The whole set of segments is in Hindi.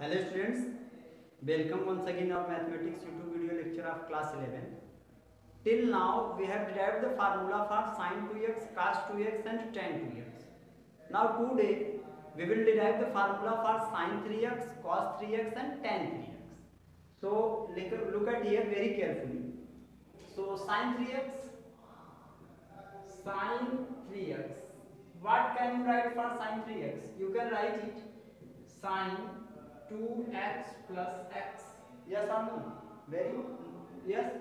Hello students, welcome once again our mathematics YouTube video lecture of class 11. Till now we have derived the formula for sin 2x, cos 2x and tan 2x. Now today we will derive the formula for sin 3x, cos 3x and tan 3x. So look at here very carefully. So sin 3x, sin 3x. What can you write for sin 3x? You can write it sin 2x plus x. Yes or no? Very yes.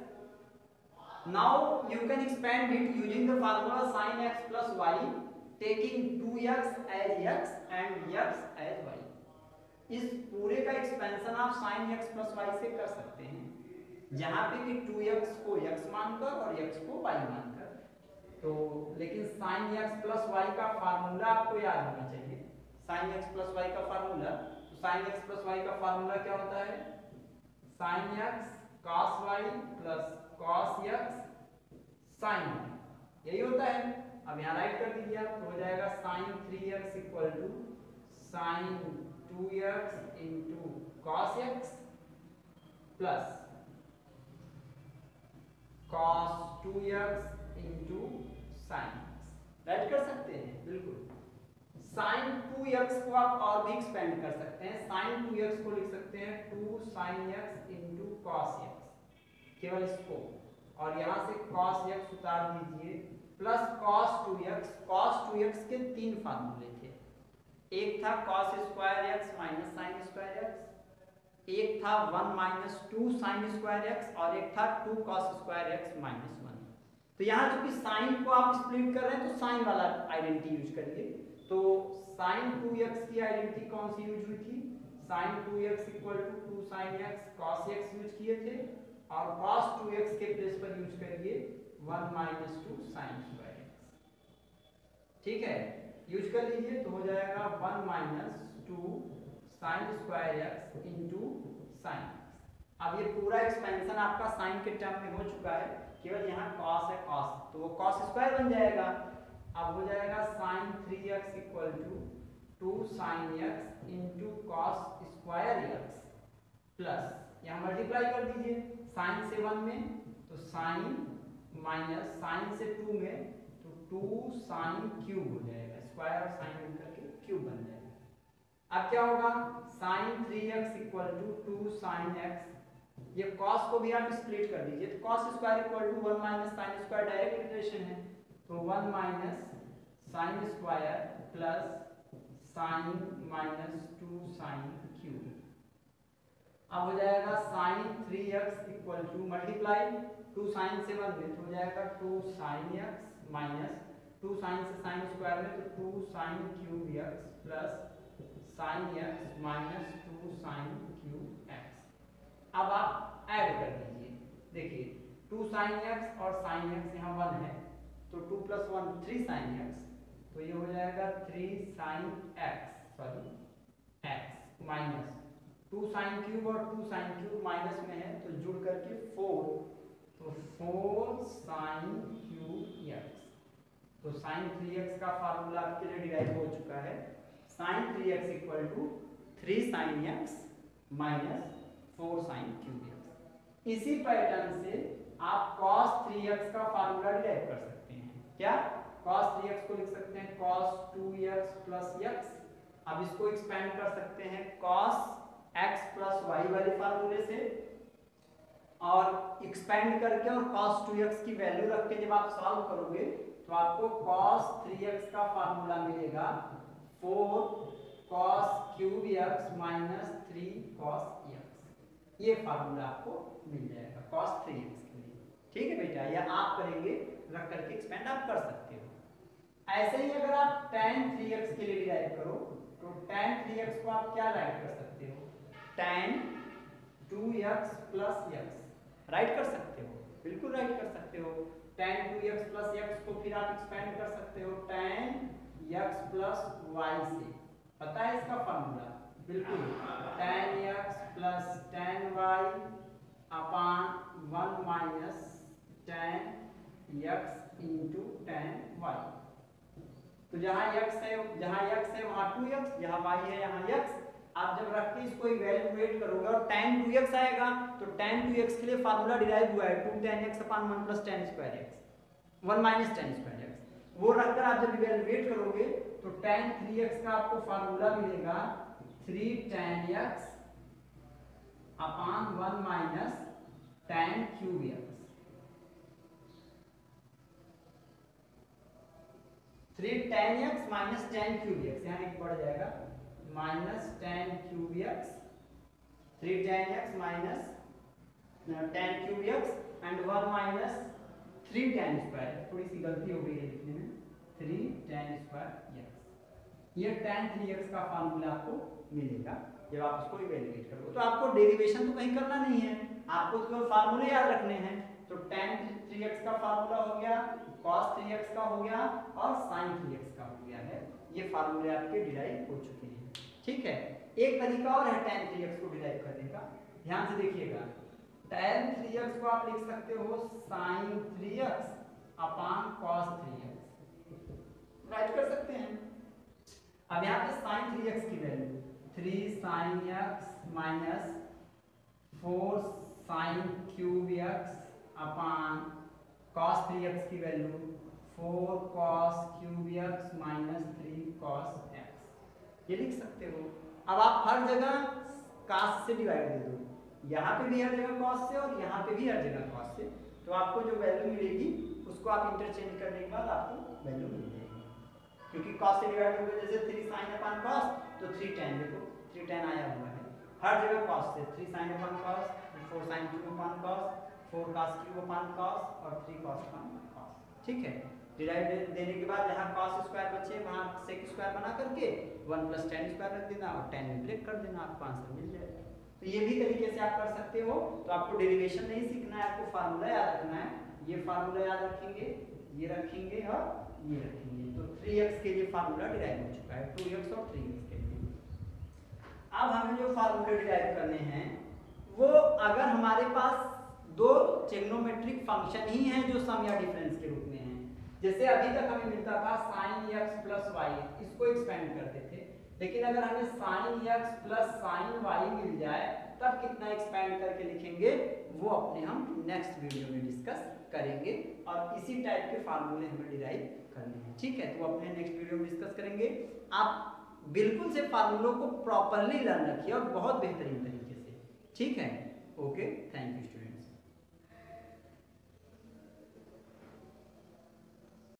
Now you can expand it using the formula sin x plus y, taking 2x as x and x as y. इस पूरे का एक्सपेंशन आप sin x plus y से कर सकते हैं जहाँ पे कि 2x को x मानकर और x को y मानकर तो लेकिन sin x plus y का फार्मूला आपको याद होना चाहिए sin x plus y का फार्मूला तो sin x plus y का फार्मूला क्या होता है sin x cos y plus cos x sin यही होता है अब यहाँ राइट कर दीजिए आप तो हो जाएगा sin 3x equal to sin 2x into cos x plus cos 2x into sin x write कर सकते हैं बिल्कुल sin 2x को आप और भी एक्सपेंड कर सकते हैं। sin 2x को लिख सकते हैं 2 sin x into cos x केवल इसको। और यहाँ से cos x उतार दीजिए। Plus cos 2x cos 2x के तीन फार्मूले थे। एक था cos square x minus sine square x एक था 1 minus two sine square x. और एक था 2 cos square x minus one. तो यहाँ जो कि साइन को आप स्प्लिट कर रहे हैं तो साइन वाला आइडेंटिटी यूज़ करिए। तो साइन 2x की आइडेंटिटी कौन सी यूज़ हुई थी? Sine 2x equal to two sine x cos x use किए थे और cos 2x के प्लेस पर यूज़ करिए 1 minus two sine square x ठीक है? यूज़ कर लीजिए तो हो जाएगा 1 minus two sine square x into sine अब ये पूरा एक्सपेंशन आपका साइन के टर्म में हो चुका है। केवल यहाँ cos है cos तो वो cos स्क्वायर बन जाएगा। अब हो जाएगा sine three x equal to two sine x into cos square x plus यहाँ मल्टीप्लाई कर दीजिए साइन से वन में तो साइन माइनस साइन से टू में तो टू साइन क्यूब हो जाएगा स्क्वायर और साइन मिलकर के क्यूब बन जाएगा। अब क्या होगा? Sine three x equal to two sine x ये cos को भी आप स्प्लिट कर दीजिए तो cos square equal to one minus sine square direct equation है। तो one minus sine square plus sine minus two sine cube. अब हो जाएगा sine three x equal to multiply, two sine से में तो हो जाएगा two sine x minus two sine से साइन स्क्वायर में तो two sine cube x plus sine x minus two sine cube x. अब आप ऐड कर दीजिए। देखिए, टू साइन एक्स और साइन एक्स यहाँ वन है। तो two plus one three sine x तो ये हो जाएगा three sine x sorry x minus two sine cube और टू साइन क्यूब माइनस में है तो जुड़ करके फोर तो फोर साइन क्यूब एक्स तो साइन थ्री एक्स का फार्मूला आपके लिए डिराइव हो चुका है. Sine three x equal to three sine x minus four sine cube x इसी पैटर्न से आप cos 3x का फार्मूला डिराइव कर सकते हैं। क्या? Cos 3x को लिख सकते हैं, cos 2x plus x अब इसको एक्सपेंड कर सकते हैं, cos x plus y वाले फार्मूले से। और एक्सपेंड करके और cos 2x की वैल्यू रख के जब आप सॉल्व करोगे तो आपको cos 3x का फार्मूला मिलेगा। 4 cos cube x minus 3 cos x ये फार्मूला आपको मिल जाएगा, cos 3x के लिए ठीक है बेटा? या आप करेंगे रख करके एक्सपेंड आप कर सकते हो। ऐसे ही अगर आप tan 3x के लिए डिराइव करो तो tan 3x को आप क्या राइट कर सकते हो? tan 2x plus x write कर सकते हो। बिल्कुल राइट कर सकते हो। tan 2x plus x को फिर आप एक्सपेंड कर सकते हो tan x plus y से। पता है इसका फार्मूला बिल्कुल। tan x plus tan y upon 1 minus tan x into tan y. तो जहाँ x है, जहाँ x है, वहाँ 2x जहाँ y है, यहाँ x. आप जब रख के इसको इवेल्युएट करोगे और tan 2x आएगा तो tan 2x के लिए फार्मूला डिराइव हुआ है 2 tan x 1 tan square x. 1 tan square x. वो रखकर आप जब इवेल्युएट करोगे तो tan 3x का आपको फार्मूला मिलेगा 3 tan x upon 1 minus tan cube x three tan x minus tan cube x यहाँ एक बढ़ जाएगा। Minus tan cube x three tan x minus tan cube x and one minus three tan square थोड़ी सी गलती हो गई है लिखने में। थ्री टेन स्क्वायर एक्स ये टेन थ्री एक्स का फार्मूला आपको मिलेगा। जब आप उसको इवेल्युएट करोगे। तो आपको डेरिवेशन तो कहीं करना नहीं है। आपको तो केवल फार्मूले याद रखने हैं। तो थ्री एक्स का फार्मूला हो गया, cos 3x का हो गया और sin 3x का हो गया है। ये फार्मूले आपके डिराइव हो चुके हैं। ठीक है? एक तरीका और है tan 3x को डिराइव करने का। ध्यान से देखिएगा। tan 3x को आप लिख सकते हो sin 3x अपान cos 3x राइट कर सकते हैं। अब यहाँ पे sin 3x की value 3 sin x minus 4 sin cube x upon cos 3x की value 4 cos cube x minus three cos x. ये लिख सकते हो। अब आप हर जगह cos से डिवाइड दे दो। यहाँ पे भी हर जगह cos से और यहाँ पे भी हर जगह cos से। तो आपको जो वैल्यू मिलेगी, उसको आप इंटरचेंज करने के बाद आपको वैल्यू मिल जाएगी। क्योंकि cos से डिवाइड होगा जैसे थ्री साइन अपान cos तो थ्री टेन देखो थ्री टेन आया हुआ है। हर जगह cos से three sine upon cos four sine cube upon cos four cos cube upon cos और थ्री cos अपान cos ठीक है? डिराइव देने के बाद जहाँ cos स्क्वायर बचे, वहाँ sec स्क्वायर बना करके वन प्लस टेन स्क्वायर रख देना और टेन में ब्रेक कर देना, आपको आंसर मिल जाएगा। तो ये भी तरीके से आप कर सकते हो। तो आपको डेरिवेशन नहीं सीखना है, आपको फार्मूला याद रखना है। ये फार्मूला याद रखेंगे, ये रखेंगे और ये रखेंगे। तो 3x के लिए फार्मूला डिराइव हो चुका है 2x और 3x के लिए। अब हमें जो फार्मूले डिराइव करने हैं, वो अगर हमारे पास दो ट्रिग्नोमेट्रिक फ़ंक्शन ही हैं जो सम या डिफरेंस के रूप में हैं। जैसे अभी तक हमें मिलता था sin x प्लस वाई इसको एक्सपेंड करते थे। लेकिन अगर हमें sin x plus sin y मिल जाए, तब कितना एक्सपेंड करके लिखेंगे, वो अपने हम नेक्स्ट वीडियो में डिस्कस करेंगे। और इसी टाइप के फार्मूले हमें डिराइव करने हैं। ठीक है तो अपने नेक्स्ट वीडियो में डिस्कस करेंगे। आप बिल्कुल से फार्मूलों को प्रॉपरली लर्न रखिए और बहुत बेहतरीन तरीके से। ठीक है? Okay thank you